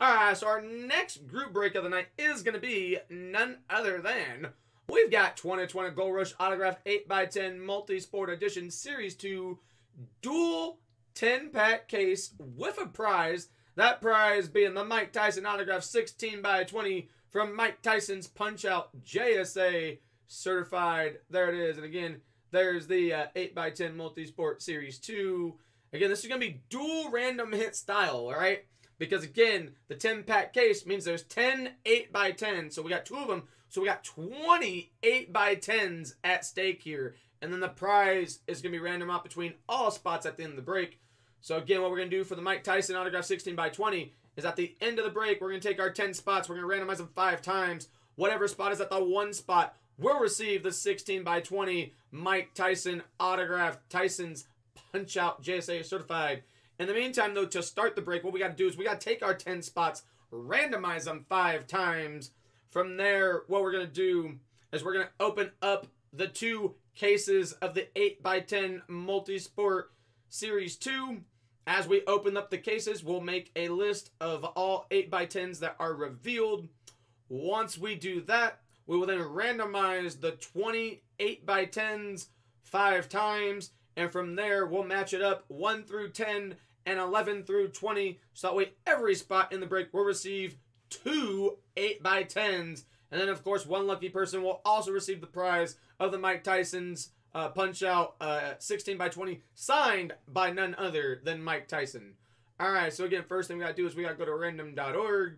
All right, so our next group break of the night is going to be none other than we've got 2020 Gold Rush Autograph 8x10 Multi-Sport Edition Series 2 dual 10-pack case with a prize. That prize being the Mike Tyson Autograph 16 by 20 from Mike Tyson's Punch-Out JSA certified. There it is. And again, there's the uh, 8x10 Multi-Sport Series 2. Again, this is going to be dual random hit style, all right? Because again, the 10 pack case means there's 10 8 by 10 So we got two of them. So we got 20 8 by 10s at stake here. And then the prize is going to be random out between all spots at the end of the break. So again, what we're going to do for the Mike Tyson autograph 16 by 20 is at the end of the break, we're going to take our 10 spots. We're going to randomize them five times. Whatever spot is at the one spot will receive the 16 by 20 Mike Tyson autograph. Tyson's Punch Out JSA certified. In the meantime, though, to start the break, what we got to do is we got to take our 10 spots, randomize them five times. From there, what we're going to do is we're going to open up the two cases of the 8x10 Multi-Sport Series 2. As we open up the cases, we'll make a list of all 8x10s that are revealed. Once we do that, we will then randomize the 20 8x10s five times. And from there, we'll match it up 1 through 10 and 11 through 20. So that way, every spot in the break will receive two 8 by 10s And then, of course, one lucky person will also receive the prize of the Mike Tyson's uh, Punch Out uh, 16 by 20 signed by none other than Mike Tyson. All right, so again, first thing we got to do is we got to go to random.org.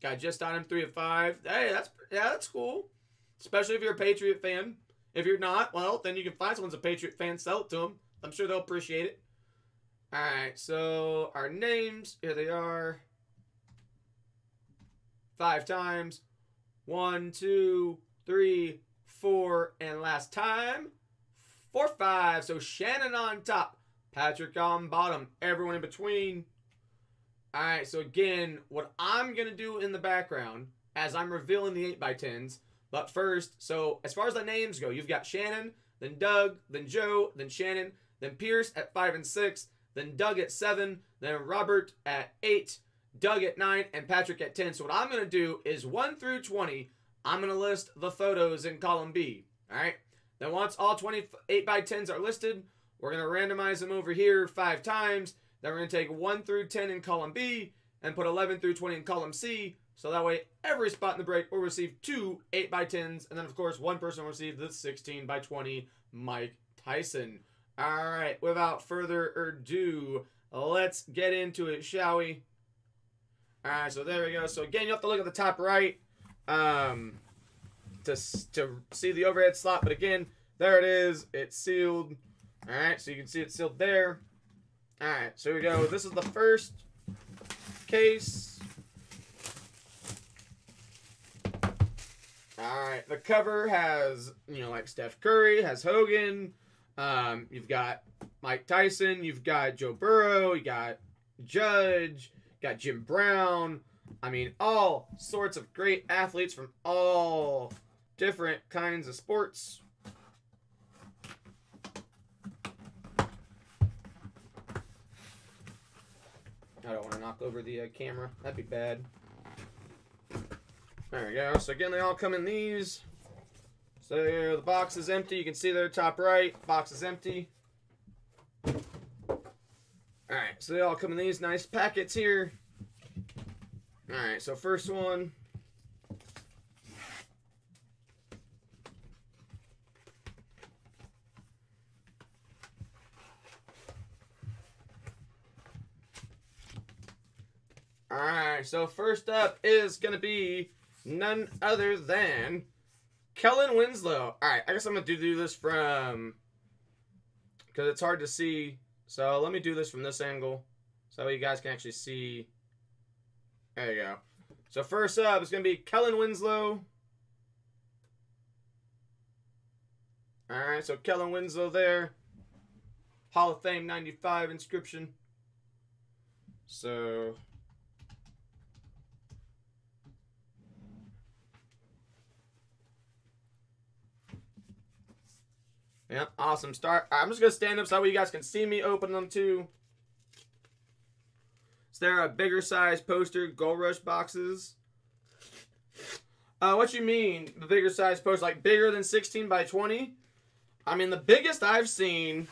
Got just on him three of five. Hey, that's yeah, that's cool. Especially if you're a Patriot fan. If you're not, well, then you can find someone's a Patriot fan, sell it to them. I'm sure they'll appreciate it. All right, so our names, here they are. Five times. One, two, three, four, and last time, four, five. So Shannon on top, Patrick on bottom, everyone in between. All right, so again, what I'm going to do in the background as I'm revealing the 8x10s but first, so as far as the names go, you've got Shannon, then Doug, then Joe, then Shannon, then Pierce at 5 and 6, then Doug at 7, then Robert at 8, Doug at 9, and Patrick at 10. So what I'm going to do is 1 through 20, I'm going to list the photos in column B. All right? Then once all 28 by 10s are listed, we're going to randomize them over here five times. Then we're going to take 1 through 10 in column B and put 11 through 20 in column C. So that way, every spot in the break will receive two 8 by 10s and then, of course, one person will receive the 16 by 20 Mike Tyson. All right, without further ado, let's get into it, shall we? All right, so there we go. So again, you have to look at the top right um, to, to see the overhead slot. But again, there it is. It's sealed. All right, so you can see it's sealed there. All right, so here we go. This is the first case. All right, the cover has you know like Steph Curry, has Hogan. Um, you've got Mike Tyson, you've got Joe Burrow, you got Judge, You got Jim Brown. I mean, all sorts of great athletes from all different kinds of sports. I don't want to knock over the uh, camera. That'd be bad. There we go. So again, they all come in these. So the box is empty. You can see there, top right. Box is empty. Alright, so they all come in these nice packets here. Alright, so first one. Alright, so first up is going to be none other than Kellen Winslow. All right, I guess I'm going to do this from, because it's hard to see. So let me do this from this angle so you guys can actually see. There you go. So first up is going to be Kellen Winslow. All right, so Kellen Winslow there. Hall of Fame 95 inscription. So Yeah, awesome start. I'm just going to stand up so that way you guys can see me open them too. Is there a bigger size poster Gold Rush boxes? Uh, what you mean, the bigger size poster? Like bigger than 16 by 20? I mean, the biggest I've seen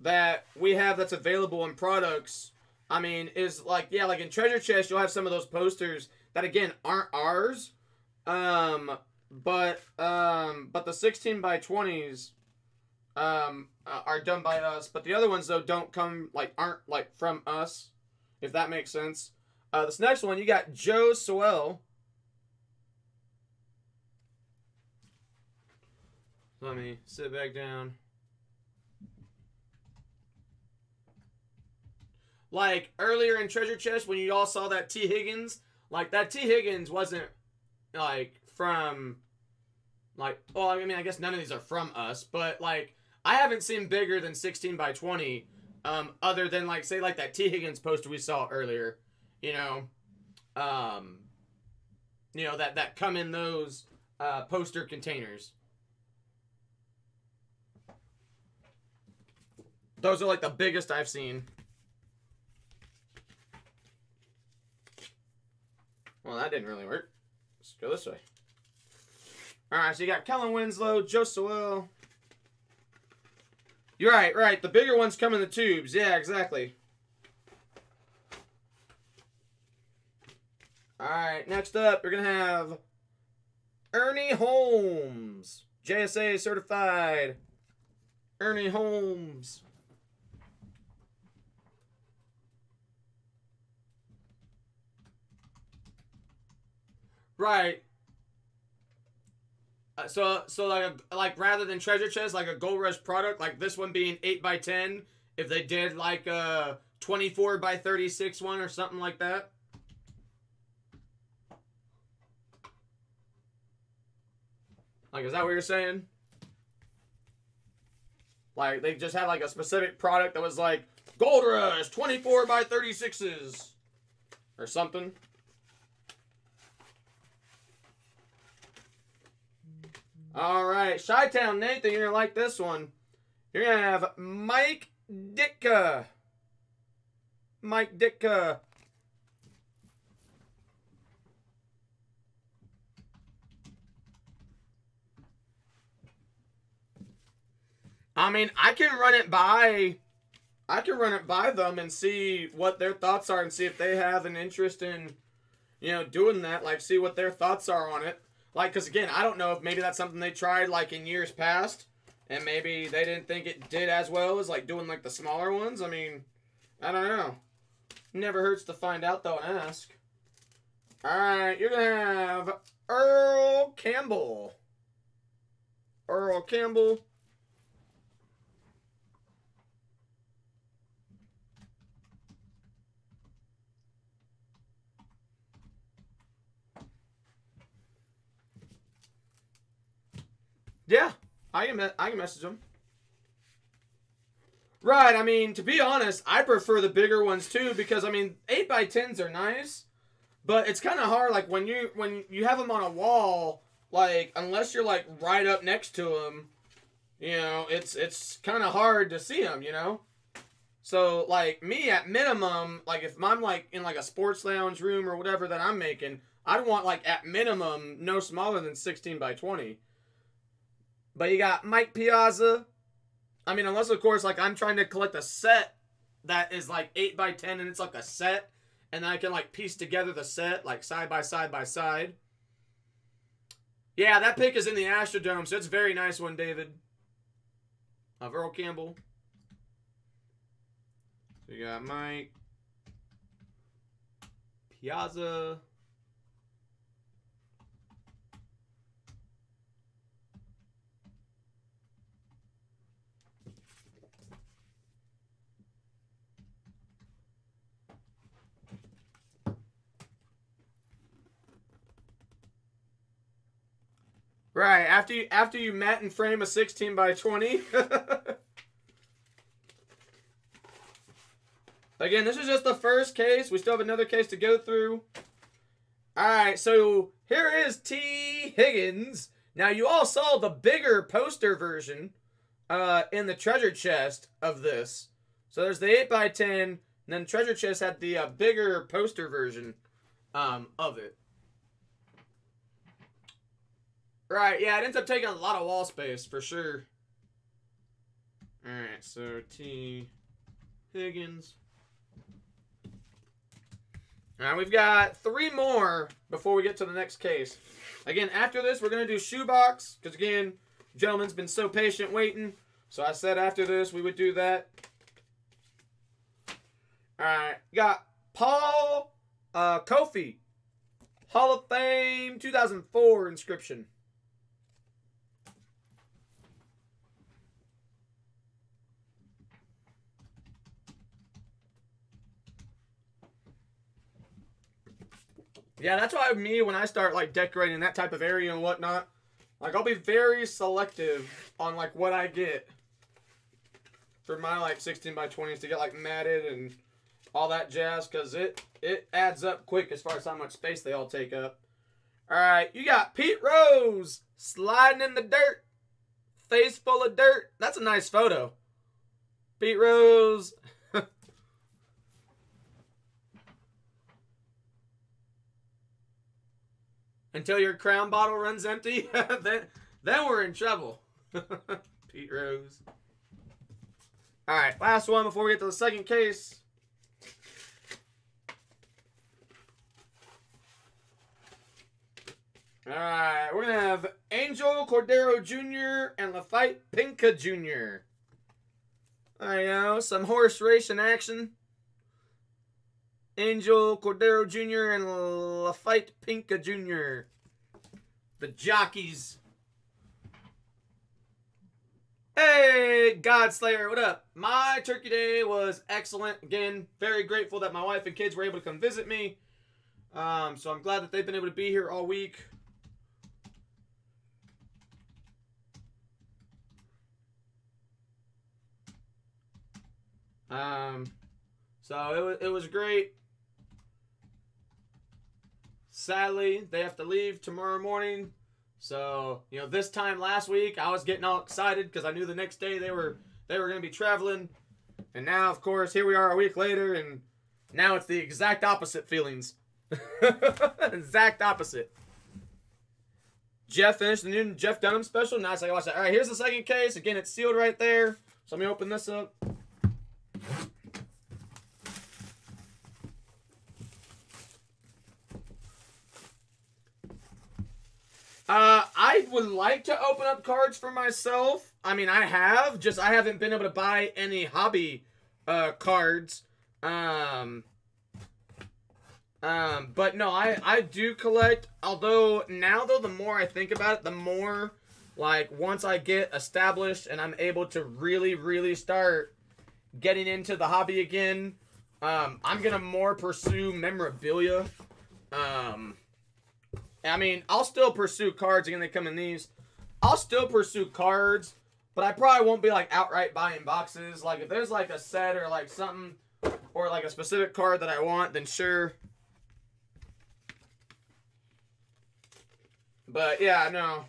that we have that's available in products, I mean, is like, yeah, like in Treasure Chest, you'll have some of those posters that, again, aren't ours. Um, but, um, but the 16 by 20s, um, uh, are done by us. But the other ones, though, don't come, like, aren't, like, from us, if that makes sense. Uh, this next one, you got Joe Sewell. Let me sit back down. Like earlier in Treasure Chest when you all saw that Tee Higgins, like that Tee Higgins wasn't like from like well, I mean I guess none of these are from us, but like I haven't seen bigger than 16 by 20 um other than like say like that Tee Higgins poster we saw earlier, you know. Um you know that that come in those uh poster containers. Those are like the biggest I've seen. Well, that didn't really work. Let's go this way. All right, so you got Kellen Winslow, Joe Sewell. You're right, right. The bigger ones come in the tubes. Yeah, exactly. All right, next up, you're going to have Ernie Holmes. JSA certified. Ernie Holmes. Right. Uh, so so like a, like rather than treasure chest, like a gold rush product, like this one being eight by ten, if they did like a twenty four by thirty six one or something like that. Like, is that what you're saying? Like, they just had like a specific product that was like Gold Rush 24 by 36s or something. All right, Chi-Town Nathan, you're gonna like this one. You're gonna have Mike Ditka. Mike Ditka. I mean, I can run it by I can run it by them and see what their thoughts are and see if they have an interest in you know doing that, like see what their thoughts are on it. Like, because again, I don't know if maybe that's something they tried like in years past, and maybe they didn't think it did as well as like doing like the smaller ones. I mean, I don't know. Never hurts to find out though and ask. All right, you're gonna have Earl Campbell. Earl Campbell. Yeah, I can I can message them. Right, I mean, to be honest, I prefer the bigger ones too because I mean, 8 by 10s are nice, but it's kind of hard like when you when you have them on a wall, like unless you're like right up next to them, you know, it's it's kind of hard to see them, you know? So like me at minimum, like if I'm like in like a sports lounge room or whatever that I'm making, I'd want like at minimum no smaller than 16 by 20. But you got Mike Piazza. I mean, unless of course, like I'm trying to collect a set that is like eight by ten, and it's like a set, and I can like piece together the set like side by side by side. Yeah, that pick is in the Astrodome, so it's a very nice one, David. Of Earl Campbell. So you got Mike Piazza. Right after you after you met and frame a sixteen by twenty. Again, this is just the first case. We still have another case to go through. All right, so here is Tee Higgins. Now you all saw the bigger poster version uh, in the treasure chest of this. So there's the eight by ten. And then Treasure Chest had the uh, bigger poster version um, of it. Right, yeah, it ends up taking a lot of wall space for sure. Alright, so Tee Higgins. Alright, we've got three more before we get to the next case. Again, after this, we're going to do shoebox. Because, again, gentleman's been so patient waiting. So I said after this, we would do that. Alright, got Paul uh, Kofi. Hall of Fame 2004 inscription. Yeah, that's why me, when I start, like, decorating that type of area and whatnot, like, I'll be very selective on, like, what I get for my, like, 16 by 20s to get, like, matted and all that jazz, because it, it adds up quick as far as how much space they all take up. All right, you got Pete Rose sliding in the dirt, face full of dirt. That's a nice photo. Pete Rose until your crown bottle runs empty, then then we're in trouble. Pete Rose. All right, last one before we get to the second case. All right, we're gonna have Angel Cordero Jr. and Laffit Pincay Jr. I know some horse racing action. Angel Cordero Jr. and Laffit Pincay Jr. The jockeys. Hey, Godslayer, what up? My turkey day was excellent. Again, very grateful that my wife and kids were able to come visit me. Um, so I'm glad that they've been able to be here all week. Um, so it was, it was great. Sadly, they have to leave tomorrow morning. So, you know, this time last week, I was getting all excited because I knew the next day they were they were going to be traveling. And now, of course, here we are a week later, and now it's the exact opposite feelings. exact opposite. Jeff finished the new Jeff Dunham special. Nice, I watched that. All right, here's the second case. Again, it's sealed right there. So let me open this up. Uh, I would like to open up cards for myself. I mean, I have, just I haven't been able to buy any hobby uh, cards. Um, um, but no, I, I do collect, although now though, the more I think about it, the more, like, once I get established and I'm able to really, really start getting into the hobby again, um, I'm gonna more pursue memorabilia. Um, I mean, I'll still pursue cards again. They come in these. I'll still pursue cards, but I probably won't be like outright buying boxes. Like if there's like a set or like something or like a specific card that I want, then sure. But yeah, no.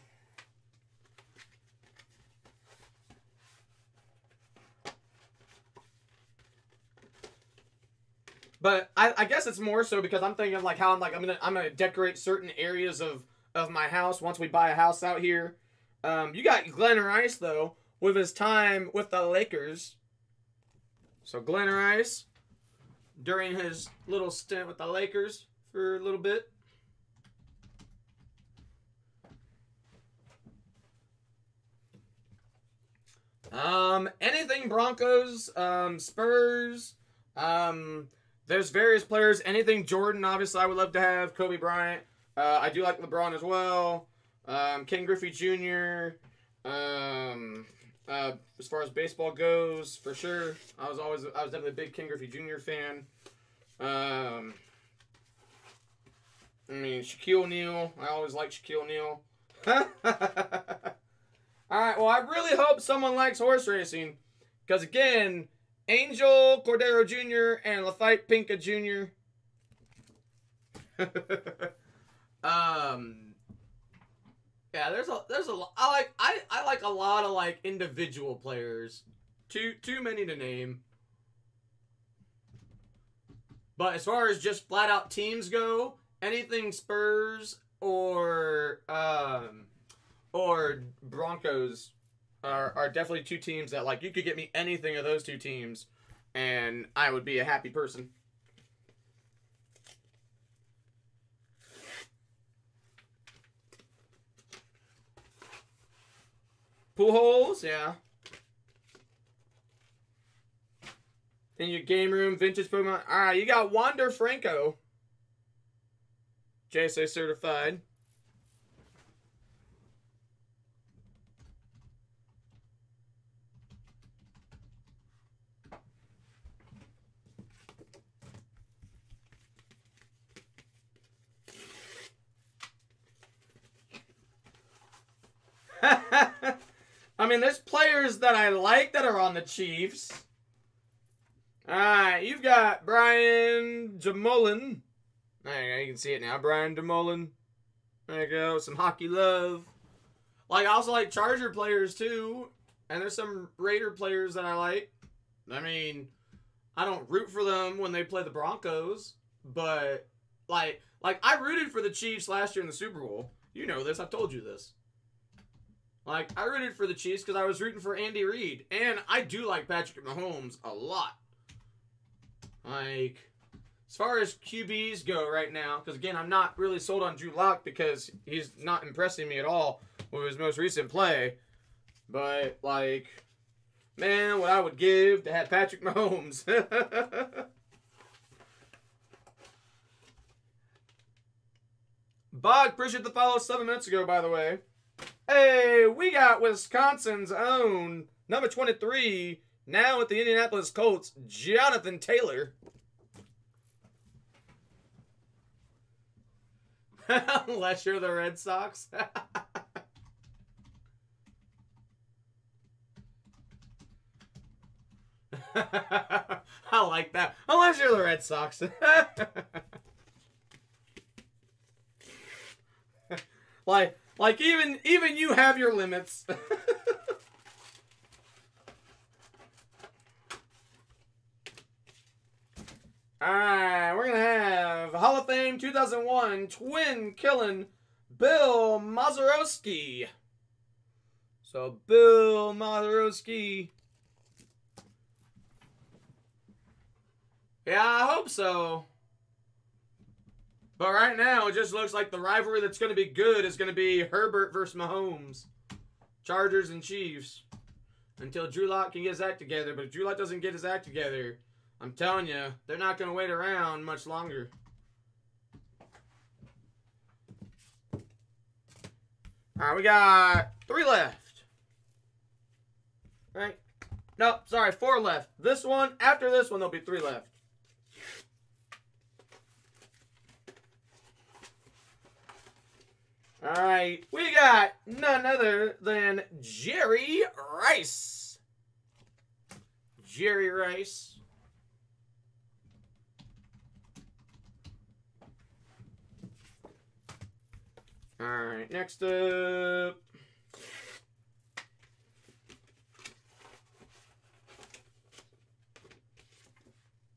But I, I guess it's more so because I'm thinking like how I'm like I'm gonna I'm gonna decorate certain areas of of my house once we buy a house out here. Um, you got Glen Rice though with his time with the Lakers. So Glen Rice during his little stint with the Lakers for a little bit. Um, anything Broncos, um, Spurs, um, there's various players. Anything Jordan, obviously, I would love to have. Kobe Bryant. Uh, I do like LeBron as well. Um, Ken Griffey Jr. Um, uh, as far as baseball goes, for sure, I was always I was definitely a big Ken Griffey Jr. fan. Um, I mean Shaquille O'Neal. I always liked Shaquille O'Neal. All right. Well, I really hope someone likes horse racing, because again, Angel Cordero Jr. and Laffit Pincay Jr. um, yeah, there's a there's a I like I I like a lot of like individual players. Too too many to name. But as far as just flat out teams go, anything Spurs or um, or Broncos are, are definitely two teams that like you could get me anything of those two teams and I would be a happy person. Pool holes, yeah. In your game room, vintage Pokemon. All right, you got Wander Franco. JSA certified. I mean, there's players that I like that are on the Chiefs. Alright, you've got Brian Demolin. There you go, you can see it now. Brian Demolin. There you go, some hockey love. Like, I also like Charger players, too. And there's some Raider players that I like. I mean, I don't root for them when they play the Broncos. But, like, like I rooted for the Chiefs last year in the Super Bowl. You know this. I've told you this. Like, I rooted for the Chiefs because I was rooting for Andy Reid. And I do like Patrick Mahomes a lot. Like, as far as QBs go right now, because again, I'm not really sold on Drew Lock because he's not impressing me at all with his most recent play. But, like, man, what I would give to have Patrick Mahomes. Bog, appreciate the follow seven minutes ago, by the way. Hey, we got Wisconsin's own number 23, now with the Indianapolis Colts, Jonathan Taylor. Unless you're the Red Sox. I like that. Unless you're the Red Sox. like like even even you have your limits. Alright, we're gonna have Hall of Fame 2001 twin killing Bill Mazeroski. So Bill Mazeroski. Yeah, I hope so. But right now, it just looks like the rivalry that's going to be good is going to be Herbert versus Mahomes. Chargers and Chiefs. Until Drew Lock can get his act together. But if Drew Lock doesn't get his act together, I'm telling you, they're not going to wait around much longer. All right, we got three left. Right. No, sorry, four left. This one, after this one, there'll be three left. All right, we got none other than Jerry Rice. Jerry Rice. All right, next up.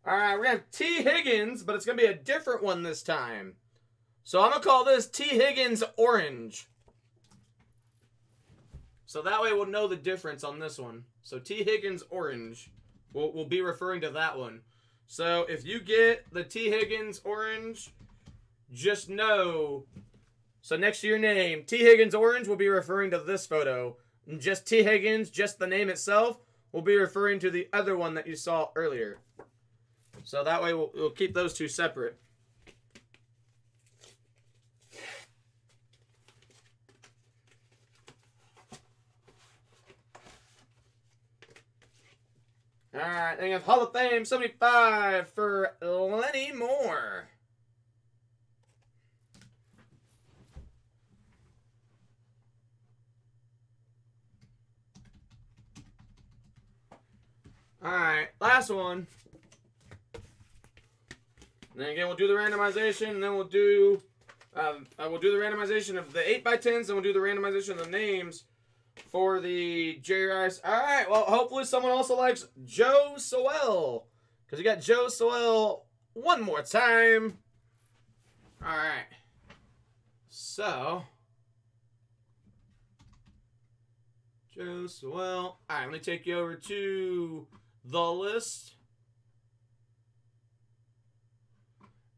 All right, we're going to have Tee Higgins, but it's going to be a different one this time. So I'm going to call this Tee Higgins Orange. So that way we'll know the difference on this one. So Tee Higgins Orange. We'll, we'll be referring to that one. So if you get the Tee Higgins Orange, just know. So next to your name, Tee Higgins Orange will be referring to this photo. And just Tee Higgins, just the name itself, will be referring to the other one that you saw earlier. So that way we'll, we'll keep those two separate. All right, then you have Hall of Fame 75 for Lenny Moore. All right, last one. And then again, we'll do the randomization, and then we'll do, um, uh, we'll do the randomization of the 8x10s, and we'll do the randomization of the names for the Jerry Rice. All right, well, hopefully someone also likes Joe Sewell. Because we got Joe Sewell one more time. All right. So, Joe Sewell. All right, let me take you over to the list.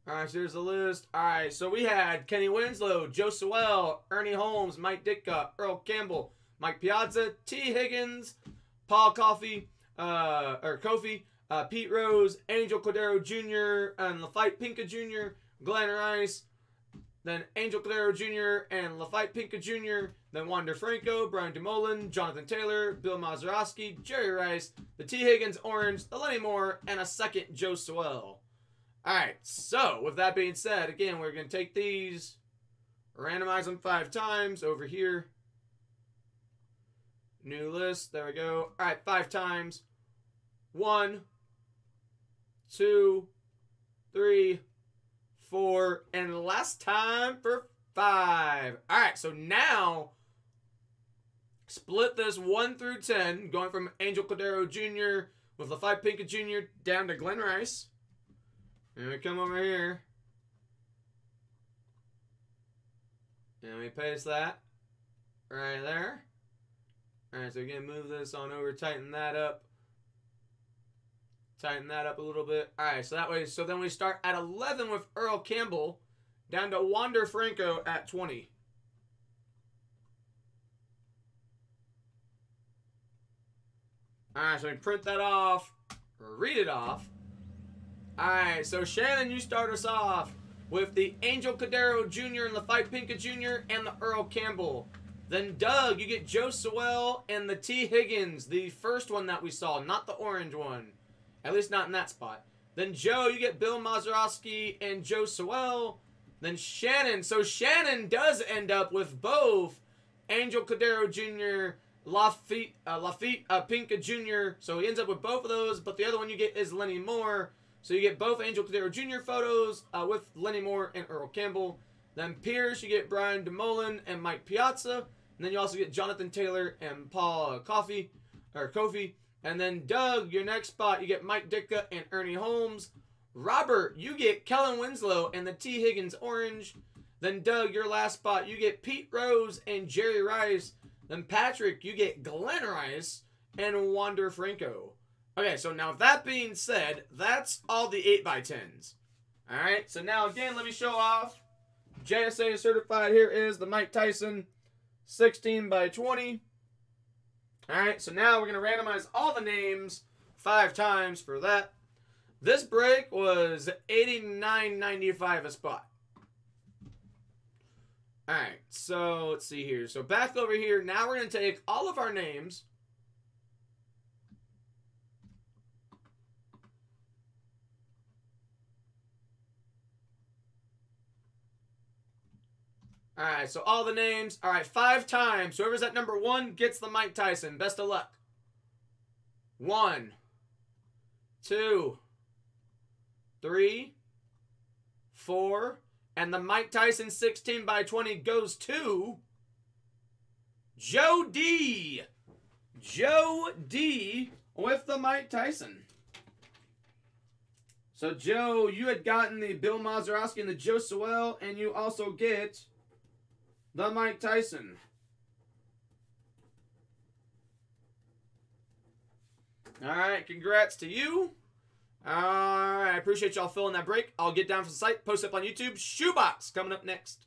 All right, so here's the list. All right, so we had Kenny Winslow, Joe Sewell, Ernie Holmes, Mike Ditka, Earl Campbell, Mike Piazza, Tee Higgins, Paul Coffey, uh, or Kofi, uh, Pete Rose, Angel Cordero Jr., and Laffit Pincay Jr., Glen Rice, then Angel Cordero Jr. and Laffit Pincay Jr., then Wander Franco, Brian DeMolin, Jonathan Taylor, Bill Mazeroski, Jerry Rice, the Tee Higgins Orange, the Lenny Moore, and a second Joe Sewell. Alright, so with that being said, again, we're going to take these, randomize them five times over here. New list, there we go. Alright, five times. One, two, three, four, and last time for five. Alright, so now split this 1 through 10, going from Angel Cordero Jr. with Laffit Pinkett Jr. down to Glen Rice. And we come over here. And we paste that right there. Alright, so again, move this on over, tighten that up. Tighten that up a little bit. Alright, so that way, so then we start at 11 with Earl Campbell, down to Wander Franco at 20. Alright, so we print that off, read it off. Alright, so Shannon, you start us off with the Angel Cordero Jr. and Laffit Pinkett Jr. and the Earl Campbell. Then Doug, you get Joe Sewell and the Tee Higgins, the first one that we saw, not the orange one. At least not in that spot. Then Joe, you get Bill Mazeroski and Joe Sewell. Then Shannon. So Shannon does end up with both Angel Cordero Jr., Laffit, uh, Laffit uh, Pincay Jr. So he ends up with both of those, but the other one you get is Lenny Moore. So you get both Angel Cordero Jr. photos uh, with Lenny Moore and Earl Campbell. Then Pierce, you get Brian DeMolin and Mike Piazza. And then you also get Jonathan Taylor and Paul Coffey, or Kofi. And then Doug, your next spot, you get Mike Ditka and Ernie Holmes. Robert, you get Kellen Winslow and the Tee Higgins Orange. Then Doug, your last spot, you get Pete Rose and Jerry Rice. Then Patrick, you get Glen Rice and Wander Franco. Okay, so now that being said, that's all the 8x10s. Alright, so now again, let me show off. JSA certified here is the Mike Tyson 16 by 20. Alright, so now we're going to randomize all the names five times for that. This break was 89.95 a spot. Alright, so let's see here. So back over here, now we're going to take all of our names All right, so all the names. All right, five times. Whoever's at number one gets the Mike Tyson. Best of luck. One, two, three, four, and the Mike Tyson 16 by 20 goes to Joe D. Joe D with the Mike Tyson. So, Joe, you had gotten the Bill Mazeroski and the Joe Sewell, and you also get the Mike Tyson. All right, congrats to you. All right, I appreciate y'all filling that break. I'll get down from the site, post up on YouTube. Shoebox coming up next.